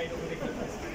title.